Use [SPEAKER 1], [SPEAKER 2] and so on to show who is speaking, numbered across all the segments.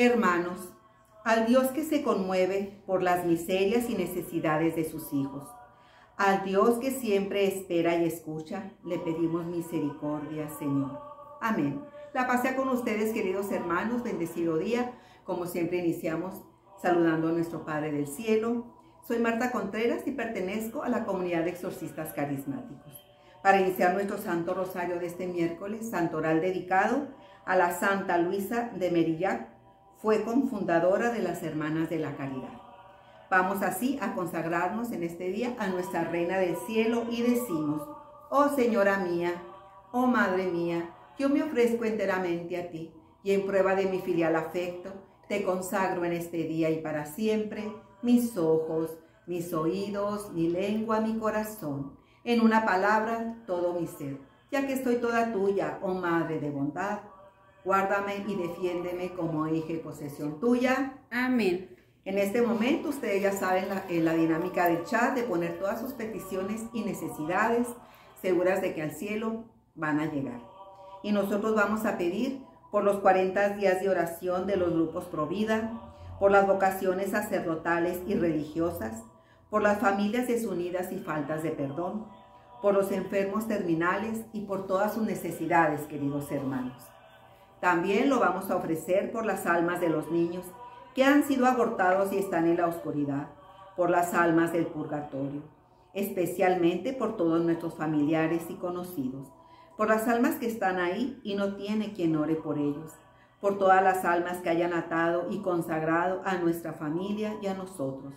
[SPEAKER 1] Hermanos, al Dios que se conmueve por las miserias y necesidades de sus hijos, al Dios que siempre espera y escucha, le pedimos misericordia, Señor. Amén. La pasea con ustedes, queridos hermanos, bendecido día. Como siempre iniciamos saludando a nuestro Padre del Cielo. Soy Marta Contreras y pertenezco a la comunidad de exorcistas carismáticos. Para iniciar nuestro Santo Rosario de este miércoles, Santo Oral dedicado a la Santa Luisa de Merillac, fue confundadora de las Hermanas de la Caridad. Vamos así a consagrarnos en este día a nuestra Reina del Cielo y decimos, oh Señora mía, oh Madre mía, yo me ofrezco enteramente a ti y en prueba de mi filial afecto, te consagro en este día y para siempre mis ojos, mis oídos, mi lengua, mi corazón, en una palabra, todo mi ser, ya que estoy toda tuya, oh Madre de bondad. Guárdame y defiéndeme como hija y posesión tuya.
[SPEAKER 2] Amén.
[SPEAKER 1] En este momento ustedes ya saben la, la dinámica del chat de poner todas sus peticiones y necesidades seguras de que al cielo van a llegar. Y nosotros vamos a pedir por los 40 días de oración de los grupos Provida, por las vocaciones sacerdotales y religiosas, por las familias desunidas y faltas de perdón, por los enfermos terminales y por todas sus necesidades, queridos hermanos. También lo vamos a ofrecer por las almas de los niños que han sido abortados y están en la oscuridad, por las almas del purgatorio, especialmente por todos nuestros familiares y conocidos, por las almas que están ahí y no tiene quien ore por ellos, por todas las almas que hayan atado y consagrado a nuestra familia y a nosotros,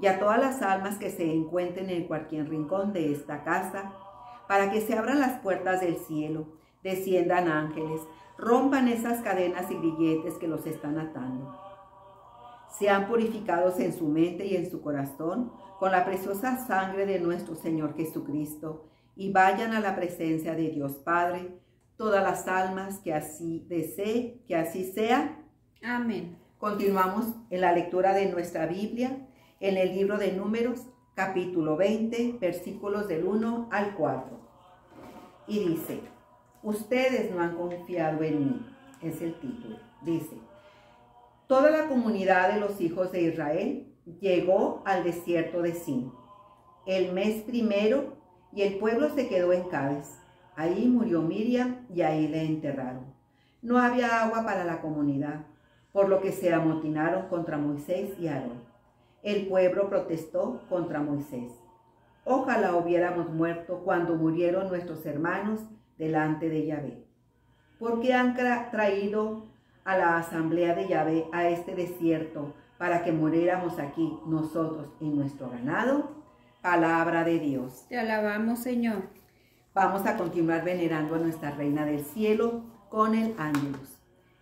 [SPEAKER 1] y a todas las almas que se encuentren en cualquier rincón de esta casa, para que se abran las puertas del cielo, desciendan ángeles, rompan esas cadenas y grilletes que los están atando sean purificados en su mente y en su corazón con la preciosa sangre de nuestro Señor Jesucristo y vayan a la presencia de Dios Padre, todas las almas que así desee, que así sea.
[SPEAKER 2] Amén.
[SPEAKER 1] Continuamos en la lectura de nuestra Biblia en el libro de Números, capítulo 20, versículos del 1 al 4. Y dice, ustedes no han confiado en mí, es el título. Dice, Toda la comunidad de los hijos de Israel llegó al desierto de Sin. El mes primero y el pueblo se quedó en Cádiz. Ahí murió Miriam y ahí le enterraron. No había agua para la comunidad, por lo que se amotinaron contra Moisés y Aarón. El pueblo protestó contra Moisés. Ojalá hubiéramos muerto cuando murieron nuestros hermanos delante de Yahvé. Porque han traído a la asamblea de Yahvé a este desierto para que muriéramos aquí nosotros y nuestro ganado? Palabra de Dios.
[SPEAKER 2] Te alabamos, Señor.
[SPEAKER 1] Vamos a continuar venerando a nuestra Reina del Cielo con el ángelus.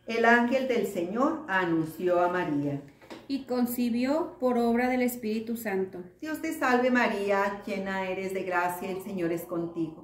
[SPEAKER 1] El ángel del Señor anunció a María.
[SPEAKER 2] Y concibió por obra del Espíritu Santo.
[SPEAKER 1] Dios te salve María, llena eres de gracia, el Señor es contigo.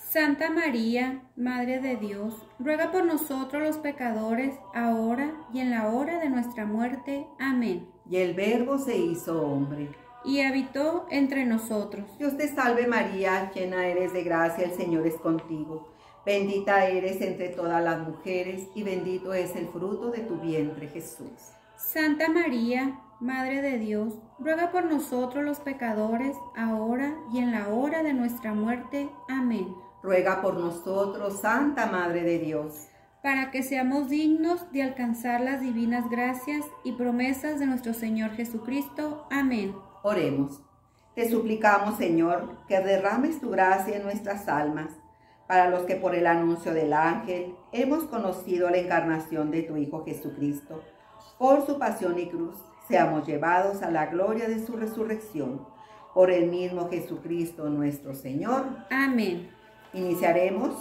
[SPEAKER 2] Santa María, Madre de Dios, ruega por nosotros los pecadores, ahora y en la hora de nuestra muerte. Amén.
[SPEAKER 1] Y el Verbo se hizo hombre.
[SPEAKER 2] Y habitó entre nosotros.
[SPEAKER 1] Dios te salve María, llena eres de gracia, el Señor es contigo. Bendita eres entre todas las mujeres y bendito es el fruto de tu vientre Jesús.
[SPEAKER 2] Santa María, Madre de Dios, ruega por nosotros los pecadores, ahora y en la hora de nuestra muerte. Amén
[SPEAKER 1] ruega por nosotros, Santa Madre de Dios,
[SPEAKER 2] para que seamos dignos de alcanzar las divinas gracias y promesas de nuestro Señor Jesucristo. Amén.
[SPEAKER 1] Oremos. Te suplicamos, Señor, que derrames tu gracia en nuestras almas, para los que por el anuncio del ángel hemos conocido la encarnación de tu Hijo Jesucristo. Por su pasión y cruz, seamos llevados a la gloria de su resurrección. Por el mismo Jesucristo nuestro Señor.
[SPEAKER 2] Amén.
[SPEAKER 1] Iniciaremos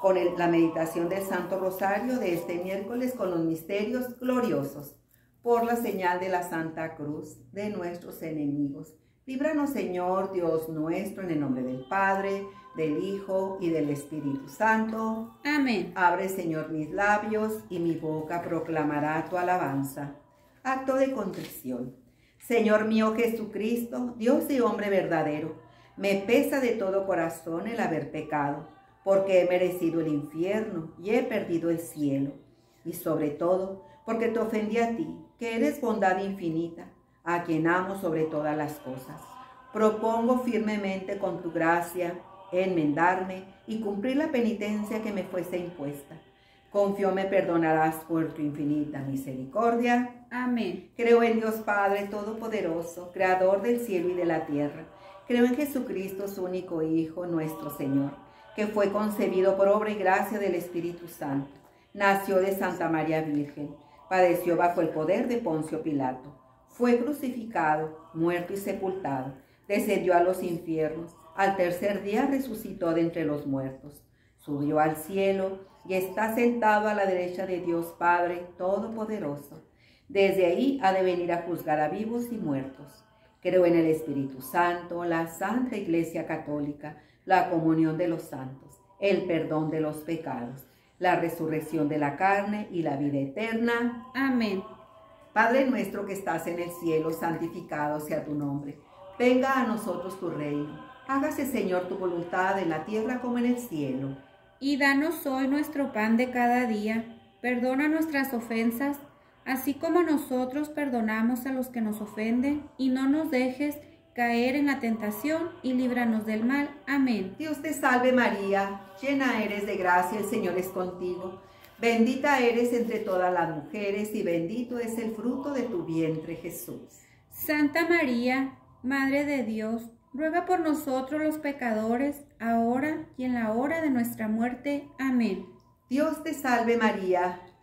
[SPEAKER 1] con la meditación del Santo Rosario de este miércoles con los misterios gloriosos. por la señal de la Santa Cruz de nuestros enemigos. Líbranos, Señor, Dios nuestro, en el nombre del Padre, del Hijo y del Espíritu Santo.
[SPEAKER 2] Amén.
[SPEAKER 1] Abre, Señor, mis labios y mi boca proclamará tu alabanza. Acto de contrición. Señor mío Jesucristo, Dios y hombre verdadero, me pesa de todo corazón el haber pecado, porque he merecido el infierno y he perdido el cielo. Y sobre todo, porque te ofendí a ti, que eres bondad infinita, a quien amo sobre todas las cosas. Propongo firmemente con tu gracia enmendarme y cumplir la penitencia que me fuese impuesta. Confío me perdonarás por tu infinita misericordia.
[SPEAKER 2] Amén.
[SPEAKER 1] Creo en Dios Padre Todopoderoso, Creador del cielo y de la tierra. Creo en Jesucristo, su único Hijo, nuestro Señor, que fue concebido por obra y gracia del Espíritu Santo. Nació de Santa María Virgen Padeció bajo el poder de Poncio Pilato. Fue crucificado, muerto y sepultado. Descendió a los infiernos. Al tercer día resucitó de entre los muertos. Subió al cielo y está sentado a la derecha de Dios Padre Todopoderoso. Desde ahí ha de venir a juzgar a vivos y muertos. Creo en el Espíritu Santo, la Santa Iglesia Católica, la comunión de los santos, el perdón de los pecados la resurrección de la carne y la vida eterna.
[SPEAKER 2] Amén.
[SPEAKER 1] Padre nuestro que estás en el cielo, santificado sea tu nombre. Venga a nosotros tu reino. Hágase, Señor, tu voluntad en la tierra como en el cielo.
[SPEAKER 2] Y danos hoy nuestro pan de cada día. Perdona nuestras ofensas, así como nosotros perdonamos a los que nos ofenden, y no nos dejes caer en la tentación y líbranos del mal. Amén.
[SPEAKER 1] Dios te salve María, llena eres de gracia, el Señor es contigo. Bendita eres entre todas las mujeres y bendito es el fruto de tu vientre Jesús.
[SPEAKER 2] Santa María, Madre de Dios, ruega por nosotros los pecadores, ahora y en la hora de nuestra muerte. Amén.
[SPEAKER 1] Dios te salve María,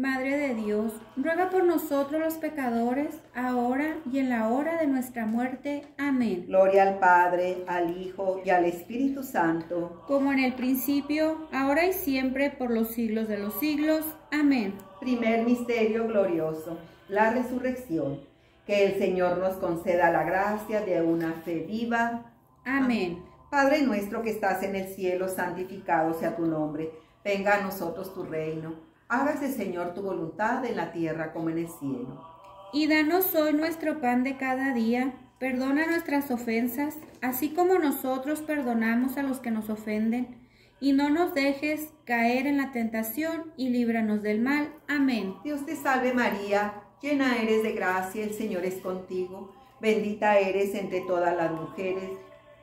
[SPEAKER 2] Madre de Dios, ruega por nosotros los pecadores, ahora y en la hora de nuestra muerte. Amén.
[SPEAKER 1] Gloria al Padre, al Hijo y al Espíritu Santo.
[SPEAKER 2] Como en el principio, ahora y siempre, por los siglos de los siglos. Amén.
[SPEAKER 1] Primer misterio glorioso, la resurrección. Que el Señor nos conceda la gracia de una fe viva.
[SPEAKER 2] Amén.
[SPEAKER 1] Padre nuestro que estás en el cielo, santificado sea tu nombre. Venga a nosotros tu reino Hágase, Señor, tu voluntad en la tierra como en el cielo.
[SPEAKER 2] Y danos hoy nuestro pan de cada día. Perdona nuestras ofensas, así como nosotros perdonamos a los que nos ofenden. Y no nos dejes caer en la tentación y líbranos del mal. Amén.
[SPEAKER 1] Dios te salve María, llena eres de gracia, el Señor es contigo. Bendita eres entre todas las mujeres,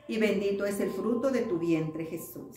[SPEAKER 1] y bendito es el fruto de tu vientre Jesús.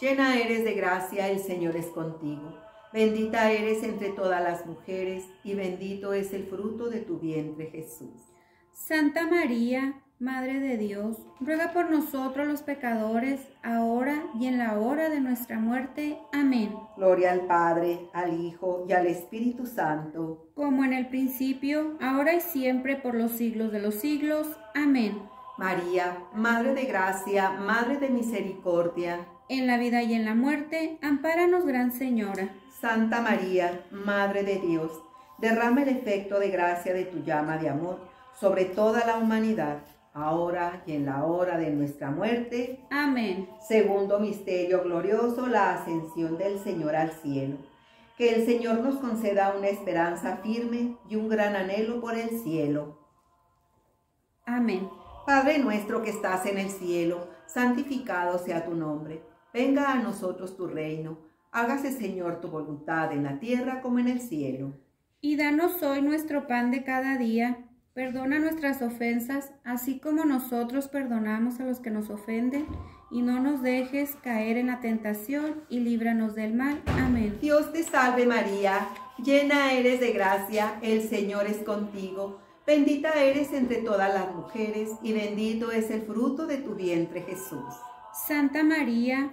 [SPEAKER 1] llena eres de gracia, el Señor es contigo. Bendita eres entre todas las mujeres y bendito es el fruto de tu vientre Jesús.
[SPEAKER 2] Santa María, Madre de Dios, ruega por nosotros los pecadores, ahora y en la hora de nuestra muerte. Amén.
[SPEAKER 1] Gloria al Padre, al Hijo y al Espíritu Santo.
[SPEAKER 2] Como en el principio, ahora y siempre, por los siglos de los siglos. Amén.
[SPEAKER 1] María, Madre de Gracia, Madre de Misericordia.
[SPEAKER 2] En la vida y en la muerte, ampáranos, Gran Señora.
[SPEAKER 1] Santa María, Madre de Dios, derrama el efecto de gracia de tu llama de amor sobre toda la humanidad ahora y en la hora de nuestra muerte.
[SPEAKER 2] Amén.
[SPEAKER 1] Segundo misterio glorioso, la ascensión del Señor al cielo. Que el Señor nos conceda una esperanza firme y un gran anhelo por el cielo.
[SPEAKER 2] Amén.
[SPEAKER 1] Padre nuestro que estás en el cielo, santificado sea tu nombre. Venga a nosotros tu reino. Hágase, Señor, tu voluntad en la tierra como en el cielo.
[SPEAKER 2] Y danos hoy nuestro pan de cada día Perdona nuestras ofensas, así como nosotros perdonamos a los que nos ofenden, y no nos dejes caer en la tentación, y líbranos del mal. Amén.
[SPEAKER 1] Dios te salve María, llena eres de gracia, el Señor es contigo. Bendita eres entre todas las mujeres, y bendito es el fruto de tu vientre Jesús.
[SPEAKER 2] Santa María,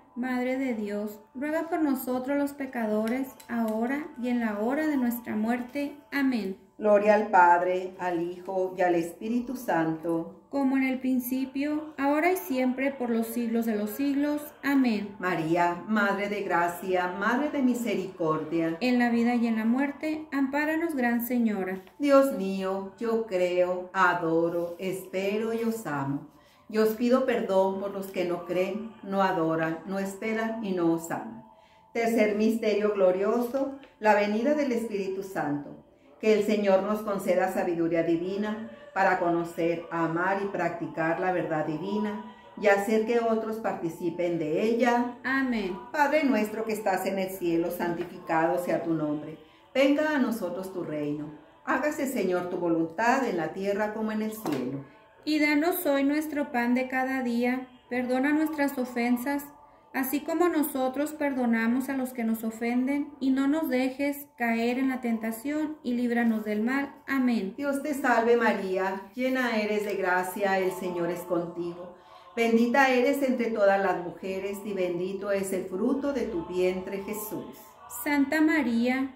[SPEAKER 2] Madre de Dios, ruega por nosotros los pecadores, ahora y en la hora de nuestra muerte. Amén.
[SPEAKER 1] Gloria al Padre, al Hijo y al Espíritu Santo.
[SPEAKER 2] Como en el principio, ahora y siempre, por los siglos de los siglos. Amén.
[SPEAKER 1] María, Madre de Gracia, Madre de Misericordia.
[SPEAKER 2] En la vida y en la muerte, ampáranos, Gran Señora.
[SPEAKER 1] Dios mío, yo creo, adoro, espero y os amo. Yo os pido perdón por los que no creen, no adoran, no esperan y no os aman. Tercer misterio glorioso, la venida del Espíritu Santo. Que el Señor nos conceda sabiduría divina para conocer, amar y practicar la verdad divina y hacer que otros participen de ella.
[SPEAKER 2] Amén.
[SPEAKER 1] Padre nuestro que estás en el cielo, santificado sea tu nombre. Venga a nosotros tu reino. Hágase, Señor, tu voluntad en la tierra como en el cielo.
[SPEAKER 2] Y danos hoy nuestro pan de cada día. Perdona nuestras ofensas así como nosotros perdonamos a los que nos ofenden, y no nos dejes caer en la tentación, y líbranos del mal. Amén.
[SPEAKER 1] Dios te salve María, llena eres de gracia, el Señor es contigo. Bendita eres entre todas las mujeres, y bendito es el fruto de tu vientre Jesús.
[SPEAKER 2] Santa María,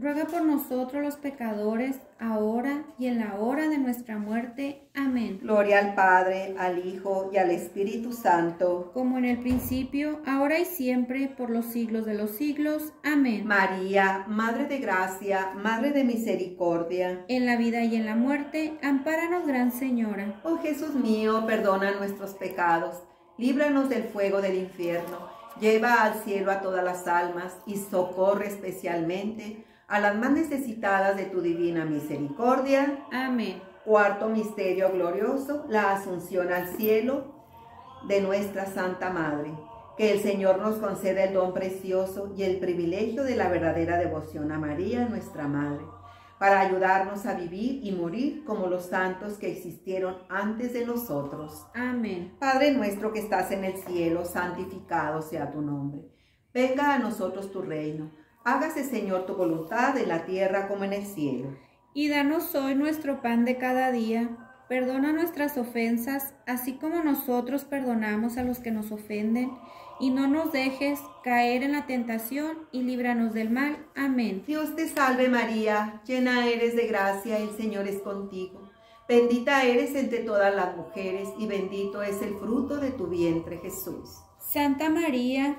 [SPEAKER 2] ruega por nosotros los pecadores, ahora y en la hora de nuestra muerte. Amén.
[SPEAKER 1] Gloria al Padre, al Hijo y al Espíritu Santo.
[SPEAKER 2] Como en el principio, ahora y siempre, por los siglos de los siglos. Amén.
[SPEAKER 1] María, Madre de Gracia, Madre de Misericordia.
[SPEAKER 2] En la vida y en la muerte, ampáranos, Gran Señora.
[SPEAKER 1] Oh Jesús mío, perdona nuestros pecados, líbranos del fuego del infierno Lleva al cielo a todas las almas y socorre especialmente a las más necesitadas de tu divina misericordia.
[SPEAKER 2] Amén.
[SPEAKER 1] Cuarto misterio glorioso, la asunción al cielo de nuestra Santa Madre. Que el Señor nos conceda el don precioso y el privilegio de la verdadera devoción a María, nuestra Madre, para ayudarnos a vivir y morir como los santos que existieron antes de nosotros.
[SPEAKER 2] Amén.
[SPEAKER 1] Padre nuestro que estás en el cielo, santificado sea tu nombre. Venga a nosotros tu reino. Hágase, Señor, tu voluntad en la tierra como en el cielo.
[SPEAKER 2] Y danos hoy nuestro pan de cada día. Perdona nuestras ofensas, así como nosotros perdonamos a los que nos ofenden. Y no nos dejes caer en la tentación y líbranos del mal. Amén.
[SPEAKER 1] Dios te salve María, llena eres de gracia, el Señor es contigo. Bendita eres entre todas las mujeres y bendito es el fruto de tu vientre Jesús.
[SPEAKER 2] Santa María,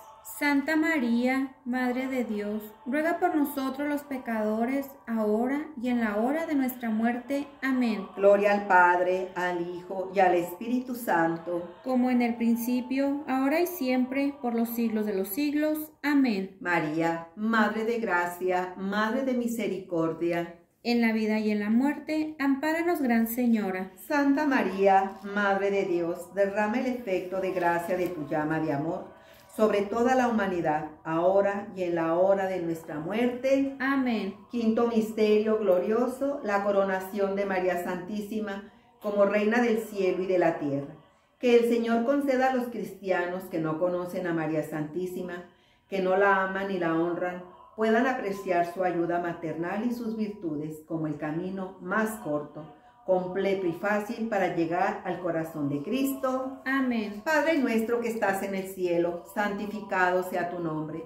[SPEAKER 2] Santa María, Madre de Dios, ruega por nosotros los pecadores, ahora y en la hora de nuestra muerte. Amén.
[SPEAKER 1] Gloria al Padre, al Hijo y al Espíritu Santo.
[SPEAKER 2] Como en el principio, ahora y siempre, por los siglos de los siglos. Amén.
[SPEAKER 1] María, Madre de Gracia, Madre de Misericordia.
[SPEAKER 2] En la vida y en la muerte, ampáranos, Gran Señora.
[SPEAKER 1] Santa María, Madre de Dios, derrama el efecto de gracia de tu llama de amor sobre toda la humanidad, ahora y en la hora de nuestra muerte.
[SPEAKER 2] Amén.
[SPEAKER 1] Quinto misterio glorioso, la coronación de María Santísima como Reina del cielo y de la tierra. Que el Señor conceda a los cristianos que no conocen a María Santísima, que no la aman y la honran, puedan apreciar su ayuda maternal y sus virtudes como el camino más corto completo y fácil para llegar al corazón de Cristo.
[SPEAKER 2] Amén.
[SPEAKER 1] Padre nuestro que estás en el cielo, santificado sea tu nombre.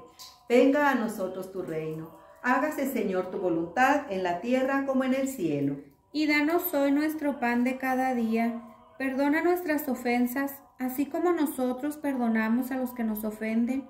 [SPEAKER 1] Venga a nosotros tu reino. Hágase, Señor, tu voluntad en la tierra como en el cielo.
[SPEAKER 2] Y danos hoy nuestro pan de cada día. Perdona nuestras ofensas, así como nosotros perdonamos a los que nos ofenden.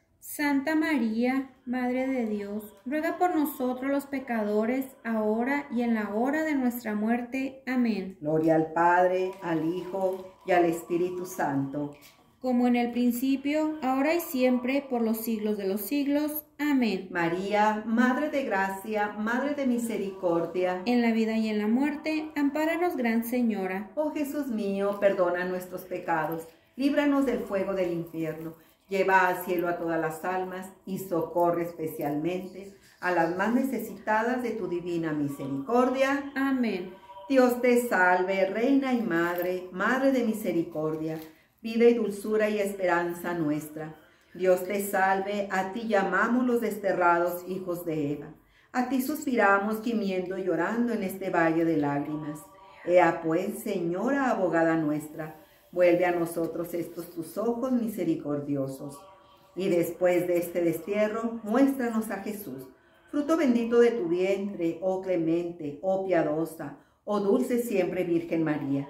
[SPEAKER 2] Santa María, Madre de Dios, ruega por nosotros los pecadores, ahora y en la hora de nuestra muerte. Amén.
[SPEAKER 1] Gloria al Padre, al Hijo y al Espíritu Santo.
[SPEAKER 2] Como en el principio, ahora y siempre, por los siglos de los siglos. Amén.
[SPEAKER 1] María, Madre de Gracia, Madre de Misericordia.
[SPEAKER 2] En la vida y en la muerte, ampáranos, Gran Señora.
[SPEAKER 1] Oh Jesús mío, perdona nuestros pecados, líbranos del fuego del infierno Lleva al cielo a todas las almas y socorre especialmente a las más necesitadas de tu divina misericordia.
[SPEAKER 2] Amén.
[SPEAKER 1] Dios te salve, Reina y Madre, Madre de misericordia, vida y dulzura y esperanza nuestra. Dios te salve, a ti llamamos los desterrados hijos de Eva. A ti suspiramos gimiendo y llorando en este valle de lágrimas. Ea pues, Señora abogada nuestra, Vuelve a nosotros estos tus ojos misericordiosos. Y después de este destierro, muéstranos a Jesús, fruto bendito de tu vientre, oh clemente, oh piadosa, oh dulce siempre Virgen María.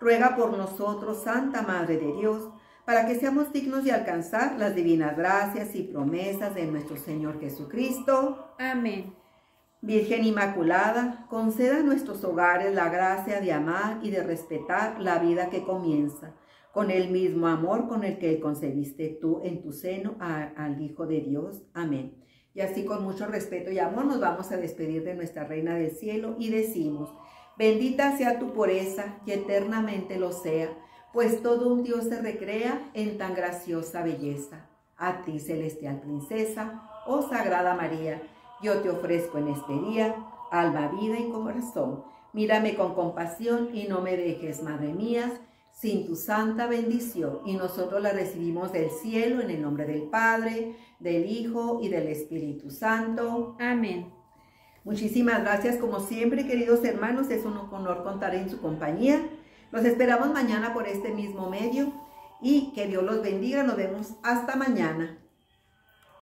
[SPEAKER 1] Ruega por nosotros, Santa Madre de Dios, para que seamos dignos de alcanzar las divinas gracias y promesas de nuestro Señor Jesucristo.
[SPEAKER 2] Amén.
[SPEAKER 1] Virgen Inmaculada, conceda a nuestros hogares la gracia de amar y de respetar la vida que comienza, con el mismo amor con el que concebiste tú en tu seno al Hijo de Dios. Amén. Y así con mucho respeto y amor nos vamos a despedir de nuestra Reina del Cielo y decimos, bendita sea tu pureza y eternamente lo sea, pues todo un Dios se recrea en tan graciosa belleza. A ti, celestial princesa, oh Sagrada María, yo te ofrezco en este día alma, vida y corazón. Mírame con compasión y no me dejes, Madre mía, sin tu santa bendición. Y nosotros la recibimos del cielo en el nombre del Padre, del Hijo y del Espíritu Santo.
[SPEAKER 2] Amén.
[SPEAKER 1] Muchísimas gracias, como siempre, queridos hermanos. Es un honor contar en su compañía. Los esperamos mañana por este mismo medio y que Dios los bendiga. Nos vemos hasta mañana.